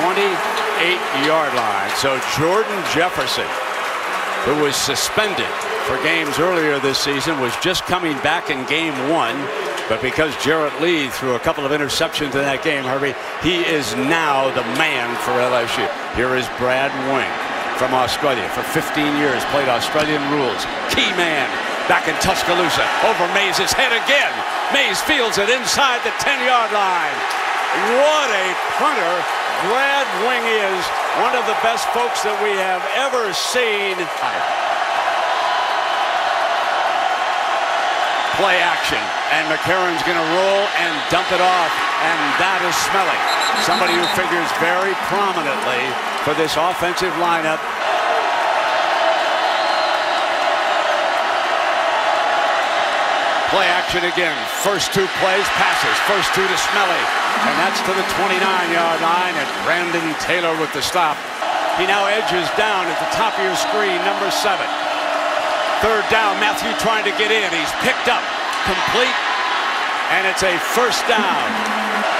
28-yard line. So Jordan Jefferson, who was suspended for games earlier this season, was just coming back in game one. But because Jarrett Lee threw a couple of interceptions in that game, Herbie, he is now the man for LSU. Here is Brad Wing from Australia. For 15 years, played Australian rules. Key man back in Tuscaloosa. Over Maze's head again. Maze fields it inside the 10-yard line. What a punter Brad Wing is. One of the best folks that we have ever seen. Play action. And McCarron's going to roll and dump it off. And that is Smelley. Somebody who figures very prominently for this offensive lineup action again. First two plays, passes. First two to Smelley. And that's to the 29-yard line. And Brandon Taylor with the stop. He now edges down at the top of your screen, number seven. Third down, Mathieu trying to get in. He's picked up, complete, and it's a first down.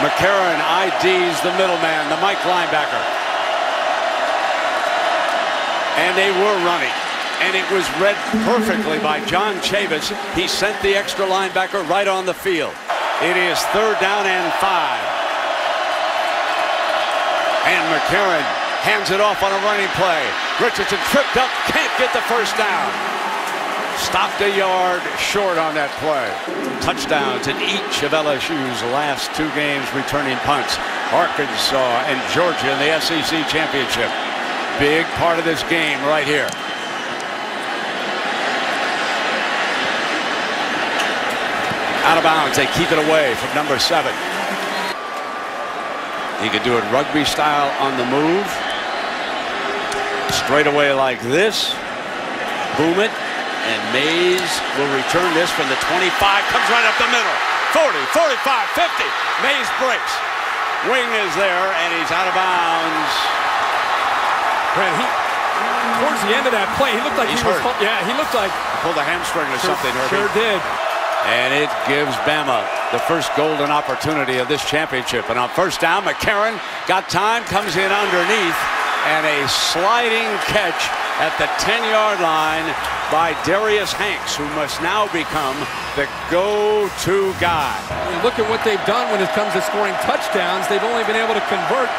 McCarron IDs the middleman, the Mike linebacker. And they were running and it was read perfectly by John Chavis. He sent the extra linebacker right on the field. It is third down and five. And McCarron hands it off on a running play. Richardson tripped up, can't get the first down. Stopped a yard short on that play. Touchdowns in each of LSU's last two games returning punts. Arkansas and Georgia in the SEC championship. Big part of this game right here. Out of bounds. They keep it away from number seven. He can do it rugby style on the move. Straight away like this. Boom it. And Maze will return this from the 25. Comes right up the middle. 40, 45, 50. Maze breaks. Wing is there, and he's out of bounds. Brad, he, towards the end of that play, he looked like he's he hurt. was. Yeah, he looked like. He pulled a hamstring or something, Herbie. Sure did. And it gives Bama the first golden opportunity of this championship. And on first down, McCarron got time, comes in underneath, and a sliding catch at the 10-yard line by Darius Hanks, who must now become the go-to guy. look at what they've done when it comes to scoring touchdowns. They've only been able to convert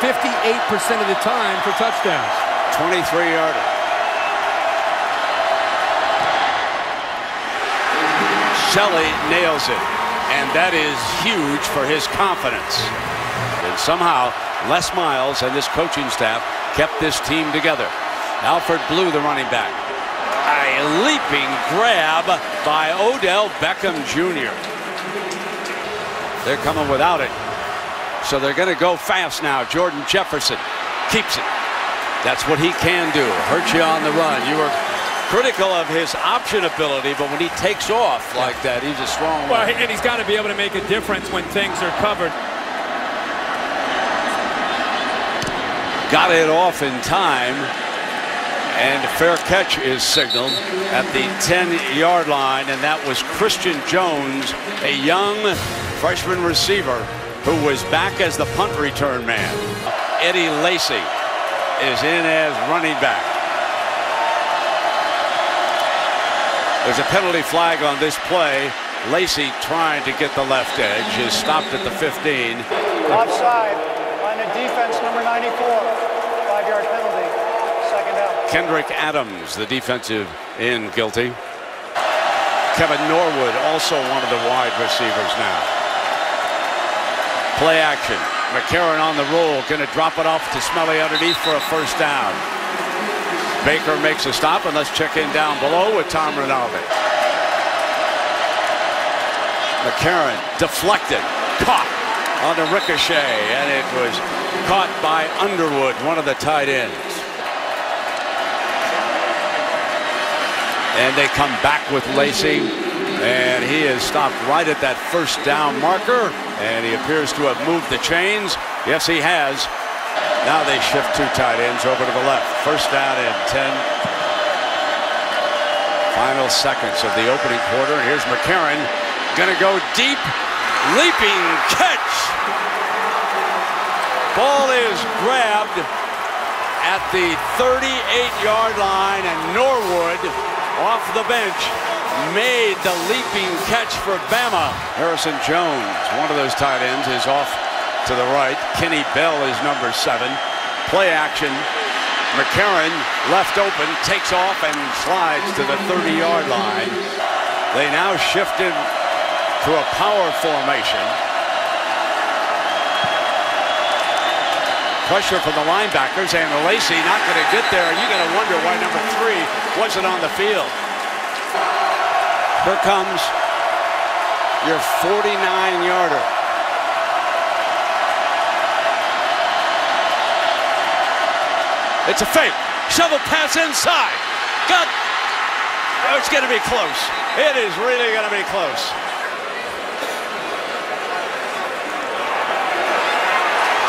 58% of the time for touchdowns. 23-yarder. Shelley nails it. And that is huge for his confidence. And somehow, Les Miles and this coaching staff kept this team together. Alfred Blue, the running back. A leaping grab by Odell Beckham Jr. They're coming without it. So they're going to go fast now. Jordan Jefferson keeps it. That's what he can do. Hurt you on the run. You were critical of his option ability, but when he takes off like that, he's a strong well, and he's got to be able to make a difference when things are covered. Got it off in time, and fair catch is signaled at the 10-yard line, and that was Christion Jones, a young freshman receiver who was back as the punt return man. Eddie Lacy is in as running back. There's a penalty flag on this play. Lacy trying to get the left edge is stopped at the 15. Offside. Line of defense, number 94. Five-yard penalty. Second down. Kendrick Adams, the defensive end, guilty. Kevin Norwood, also one of the wide receivers now. Play action. McCarron on the roll, going to drop it off to Smelley underneath for a first down. Baker makes a stop, and let's check in down below with Tom Rinaldi. McCarron deflected, caught on the ricochet, and it was caught by Underwood, one of the tight ends. And they come back with Lacy, and he is stopped right at that first down marker, and he appears to have moved the chains. Yes, he has. Now they shift two tight ends over to the left. First down and 10. Final seconds of the opening quarter. And here's McCarron. Going to go deep. Leaping catch. Ball is grabbed at the 38-yard line, and Norwood off the bench made the leaping catch for Bama. Harrison Jones, one of those tight ends, is off to the right. Kenny Bell is number seven. Play action. McCarron left open, takes off and slides to the 30-yard line. They now shifted to a power formation. Pressure from the linebackers and the Lacy not going to get there. You're going to wonder why number three wasn't on the field. Here comes your 49-yarder. It's a fake. Shovel pass inside. Got. Oh, it's going to be close. It is really going to be close.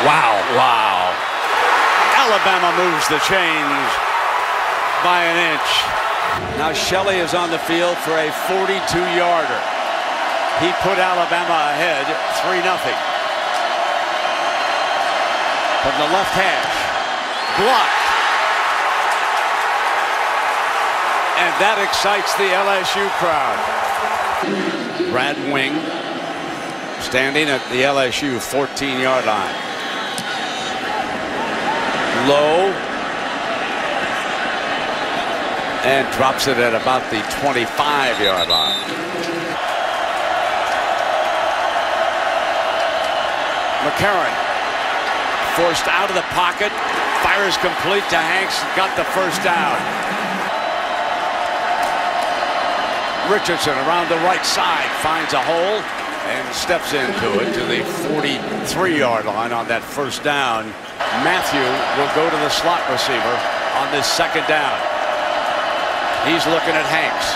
Wow, wow. Alabama moves the chains by an inch. Now Shelley is on the field for a 42-yarder. He put Alabama ahead 3-0. From the left hash. Blocked. And that excites the LSU crowd. Brad Wing standing at the LSU 14-yard line. Low and drops it at about the 25-yard line. McCarron forced out of the pocket, fires complete to Hanks, got the first down. Richardson around the right side finds a hole and steps into it to the 43-yard line on that first down. Mathieu will go to the slot receiver on this second down. He's looking at Hanks.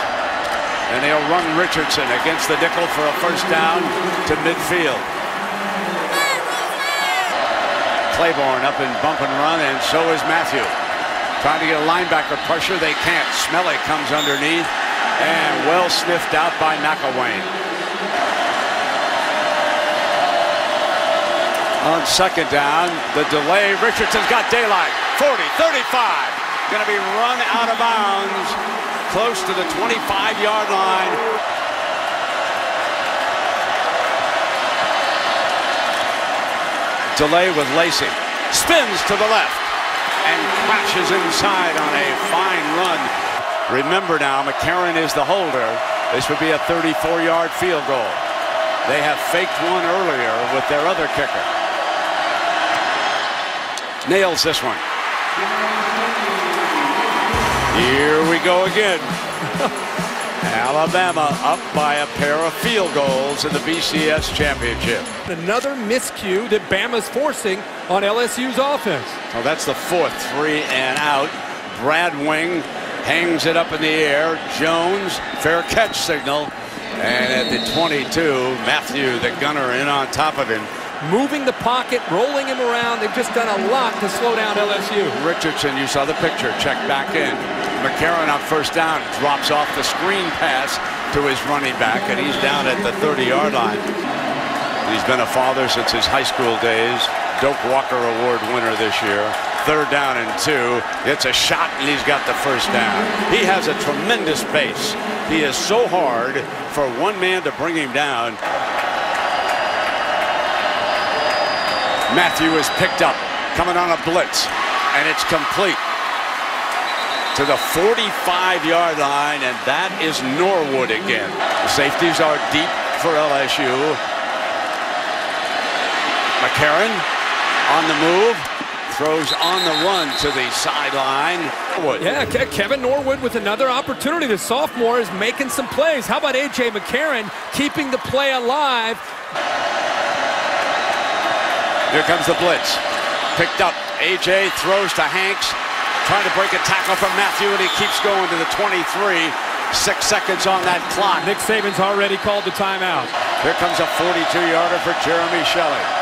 And they'll run Richardson against the nickel for a first down to midfield. Claiborne up in bump and run, and so is Mathieu. Trying to get a linebacker pressure. They can't. Smelley comes underneath and well sniffed out by McElwain. On second down, the delay. Richardson's got daylight. 40, 35 going to be run out of bounds close to the 25-yard line. Delay with Lacy. Spins to the left and crashes inside on a fine run. Remember now, McCarron is the holder. This would be a 34-yard field goal. They have faked one earlier with their other kicker. Nails this one. Here we go again. Alabama up by a pair of field goals in the BCS championship. Another miscue that Bama's forcing on LSU's offense. Well, that's the fourth three and out. Brad Wing hangs it up in the air. Jones, fair catch signal. And at the 22, Mathieu, the gunner, in on top of him moving the pocket, rolling him around. They've just done a lot to slow down LSU. Richardson, you saw the picture, check back in. McCarron on first down drops off the screen pass to his running back, and he's down at the 30-yard line. He's been a father since his high school days. Doak Walker Award winner this year. Third down and two. It's a shot, and he's got the first down. He has a tremendous base. He is so hard for one man to bring him down. Mathieu is picked up, coming on a blitz, and it's complete to the 45-yard line, and that is Norwood again. The safeties are deep for LSU. McCarron on the move, throws on the run to the sideline. Yeah, Kevin Norwood with another opportunity. The sophomore is making some plays. How about A.J. McCarron keeping the play alive? Here comes the blitz. Picked up. A.J. throws to Hanks. Trying to break a tackle from Mathieu, and he keeps going to the 23. Six seconds on that clock. Nick Saban's already called the timeout. Here comes a 42-yarder for Jeremy Shelley.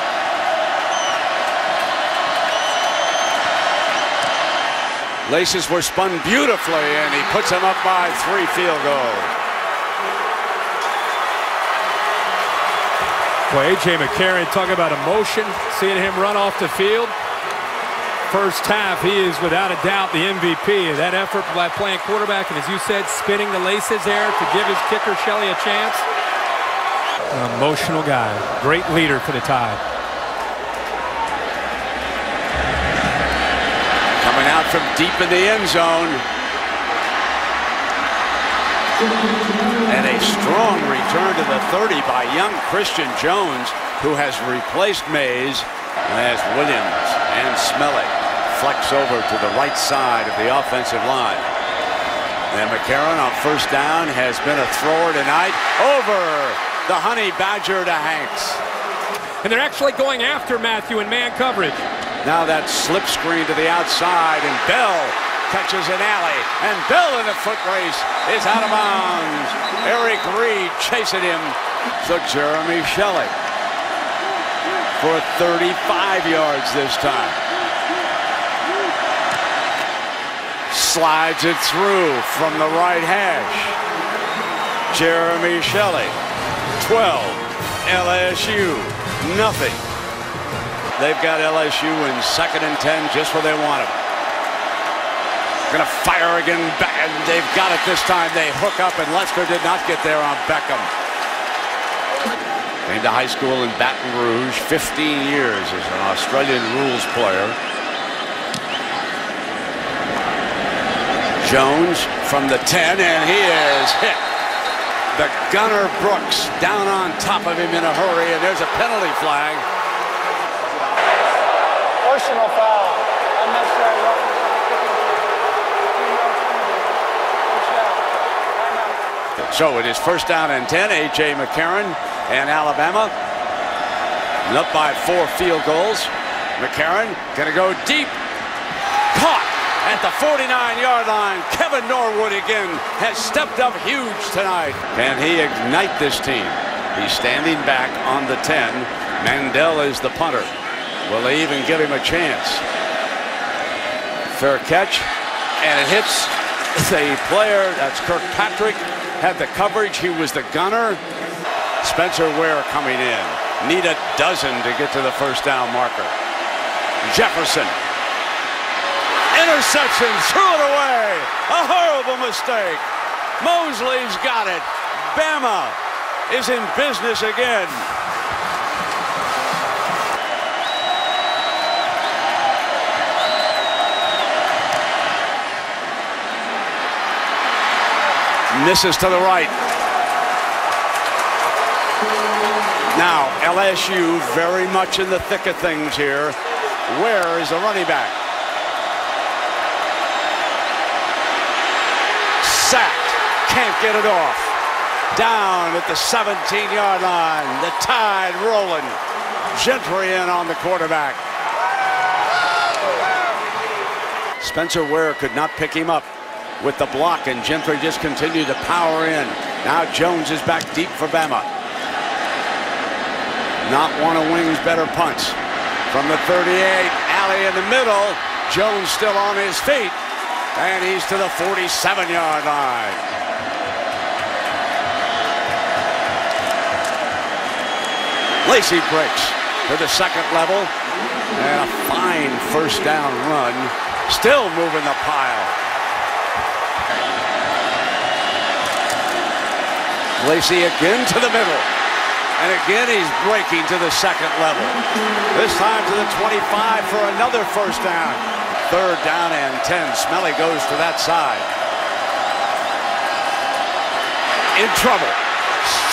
Laces were spun beautifully, and he puts them up by three field goals. Boy, A.J. McCarron, talk about emotion, seeing him run off the field. first half, he is without a doubt the MVP. That effort by playing quarterback, and as you said, spinning the laces there to give his kicker, Shelley, a chance. An emotional guy. Great leader for the Tide. From deep in the end zone. And a strong return to the 30 by young Christion Jones, who has replaced Maze as Williams and Smelley flex over to the right side of the offensive line. And McCarron on first down has been a thrower tonight over the Honey Badger to Hanks. And they're actually going after Mathieu in man coverage. Now that slip screen to the outside, and Bell catches an alley, and Bell in a foot race is out of bounds. Eric Reid chasing him. So Jeremy Shelley for 35 yards this time. Slides it through from the right hash. Jeremy Shelley, 12. LSU, nothing. They've got LSU in second and 10 just where they want them. Going to fire again. And they've got it this time. They hook up, and Lester did not get there on Beckham. Came to high school in Baton Rouge, 15 years as an Australian rules player. Jones from the 10, and he is hit. The gunner Brooks down on top of him in a hurry, and there's a penalty flag. Personal foul. Unnecessary. So it is first down and 10. A.J. McCarron and Alabama up by four field goals. McCarron going to go deep. Caught at the 49-yard line. Kevin Norwood again has stepped up huge tonight. Can he ignite this team? He's standing back on the 10. Mandell is the punter. Will they even give him a chance? Fair catch. And it hits the player. That's Kirkpatrick. Had the coverage. He was the gunner. Spencer Ware coming in. Need a dozen to get to the first down marker. Jefferson. Interception. Threw it away. A horrible mistake. Mosley's got it. Bama is in business again. Misses to the right. Now, LSU very much in the thick of things here. Where is the running back? Sacked. Can't get it off. Down at the 17-yard line. The tide rolling. Gentry in on the quarterback. Spencer Ware could not pick him up with the block, and Gentry just continued to power in. Now Jones is back deep for Bama. Not one of Wing's better punts. From the 38, alley in the middle. Jones still on his feet, and he's to the 47-yard line. Lacy breaks to the second level, and a fine first down run. Still moving the pile. Lacy again to the middle. And again, he's breaking to the second level. This time to the 25 for another first down. Third down and 10. Smelley goes to that side. In trouble.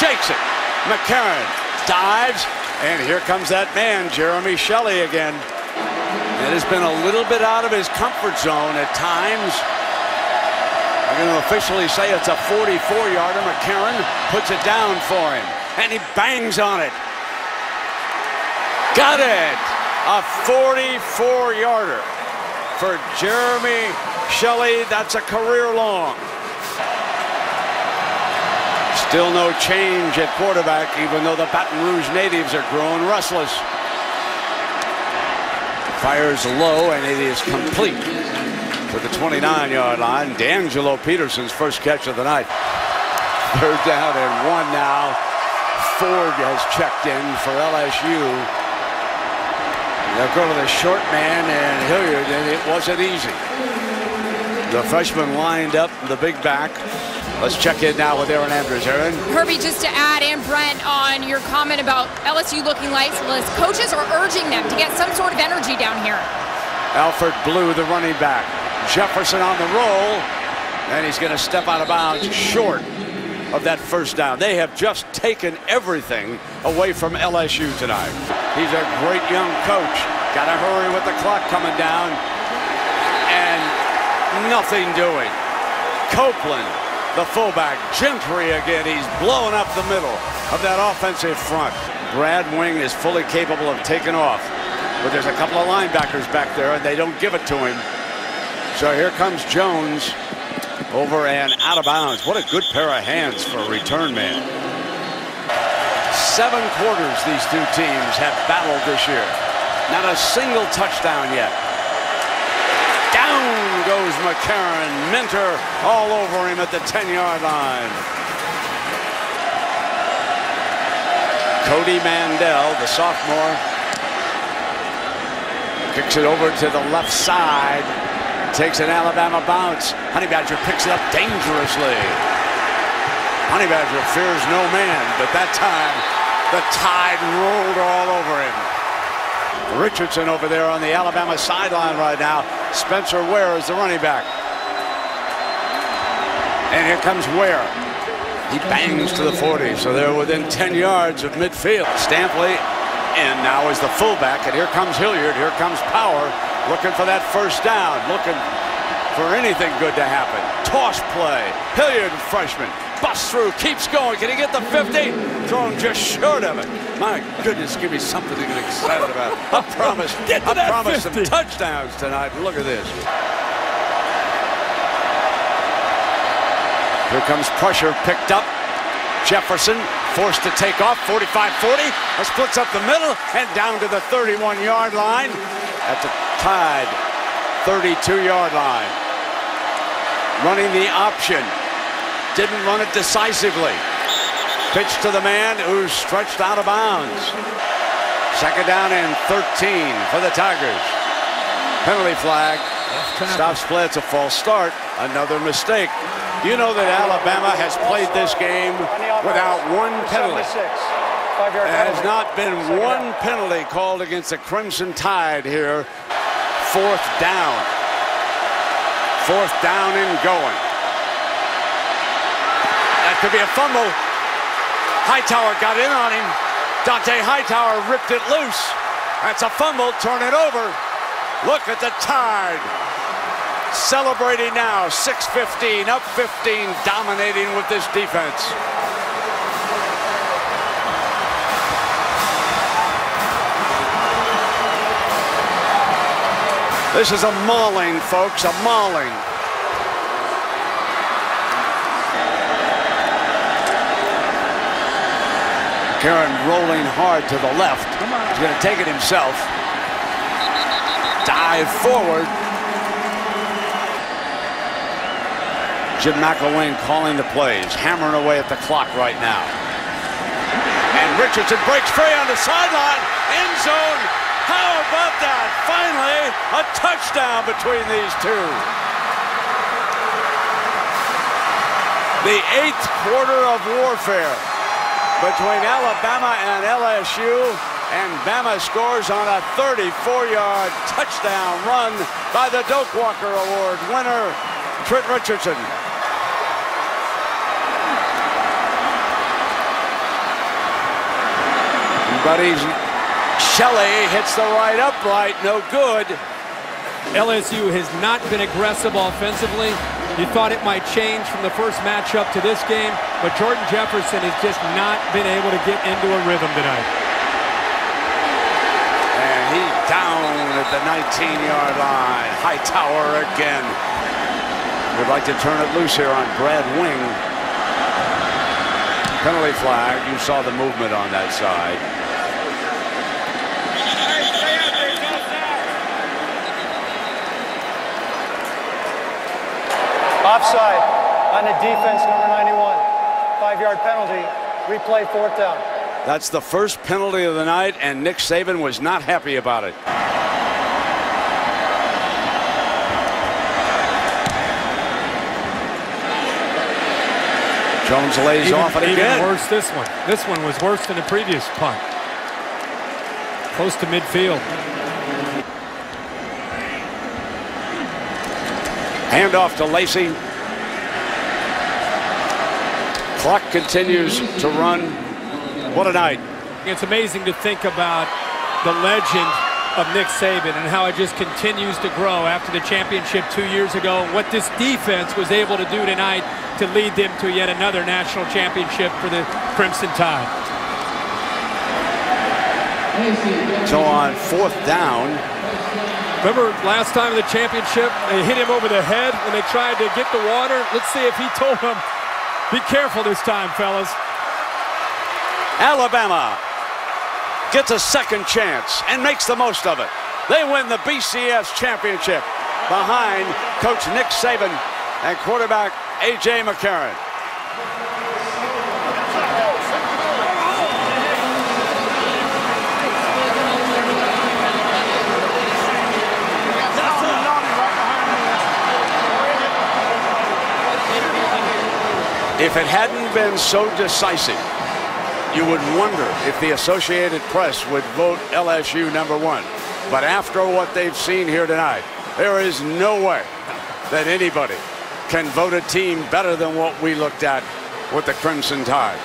Shakes it. McCarron dives. And here comes that man, Jeremy Shelley again. It has been a little bit out of his comfort zone at times. I'm going to officially say it's a 44-yarder. McCarron puts it down for him, and he bangs on it. Got it! A 44-yarder for Jeremy Shelley. That's a career long. Still no change at quarterback, even though the Baton Rouge natives are growing restless. Fires low, and it is complete to the 29-yard line. DeAngelo Peterson's first catch of the night. Third down and one now. Ford has checked in for LSU. They'll go to the short man and Hilliard, and it wasn't easy. The freshman lined up the big back. Let's check in now with Erin Andrews. Erin? Herbie, just to add, and Brent, on your comment about LSU looking lifeless, coaches are urging them to get some sort of energy down here. Alfred Blue, the running back. Jefferson on the roll, and he's going to step out of bounds short of that first down. They have just taken everything away from LSU tonight. He's a great young coach. Got to hurry with the clock coming down, and nothing doing. Copeland the fullback. Gentry again. He's blowing up the middle of that offensive front. Brad Wing is fully capable of taking off. But there's a couple of linebackers back there, and they don't give it to him. So here comes Jones over and out of bounds. What a good pair of hands for a return man. Seven quarters these two teams have battled this year. Not a single touchdown yet. Down goes McCarron. Minter all over him at the 10-yard line. Cody Mandell, the sophomore, kicks it over to the left side. Takes an Alabama bounce. Honey Badger picks it up dangerously. Honey Badger fears no man, but that time the tide rolled all over him. Richardson over there on the Alabama sideline right now. Spencer Ware is the running back. And here comes Ware. He bangs to the 40, so they're within 10 yards of midfield. Stampley and now is the fullback, and here comes Hilliard. Here comes Power, looking for that first down, looking for anything good to happen. Toss play. Hilliard, freshman, busts through, keeps going. Can he get the 50? Thrown just short of it. My goodness, give me something to get excited about. I promise. Get to I that promise 50. some touchdowns tonight. Look at this. Here comes pressure picked up. Jefferson forced to take off 45-40. Splits up the middle and down to the 31-yard line at the Tide 32-yard line. Running the option. Didn't run it decisively. Pitch to the man who's stretched out of bounds. Second down and 13 for the Tigers. Penalty flag. Stops play. It's a false start. Another mistake. You know that Alabama has played this game On the offense, without one penalty. 76. Five-yard There has not been one penalty called against the Crimson Tide here. Fourth down. Fourth down and going. That could be a fumble. Hightower got in on him. Dont'a Hightower ripped it loose. That's a fumble. Turn it over. Look at the Tide. Celebrating now. 6-15, up 15, dominating with this defense. This is a mauling, folks, a mauling. Karen rolling hard to the left. He's going to take it himself. Dive forward. Jim McElwain calling the plays, hammering away at the clock right now. And Richardson breaks free on the sideline. End zone. How about that? Finally, a touchdown between these two. The eighth quarter of warfare between Alabama and LSU. And Bama scores on a 34-yard touchdown run by the Doak Walker Award winner, Trent Richardson. Buddy Shelley hits the right upright, no good. LSU has not been aggressive offensively. You thought it might change from the first matchup to this game, but Jordan Jefferson has just not been able to get into a rhythm tonight. And he's down at the 19-yard line. Hightower again. Would like to turn it loose here on Brad Wing. Penalty flag. You saw the movement on that side. Offside on the defense, number 91. Five-yard penalty. Replay fourth down. That's the first penalty of the night, and Nick Saban was not happy about it. Jones lays even, off it even worse this one. This one was worse than the previous punt. Close to midfield. Handoff to Lacy. Clock continues to run. What a night. It's amazing to think about the legend of Nick Saban and how it just continues to grow after the championship two years ago. What this defense was able to do tonight to lead them to yet another national championship for the Crimson Tide. So on fourth down, Remember last time in the championship, they hit him over the head when they tried to get the water? Let's see if he told them, be careful this time, fellas. Alabama gets a second chance and makes the most of it. They win the BCS championship behind Coach Nick Saban and quarterback A.J. McCarron. If it hadn't been so decisive, you would wonder if the Associated Press would vote LSU number one. But after what they've seen here tonight, there is no way that anybody can vote a team better than what we looked at with the Crimson Tide.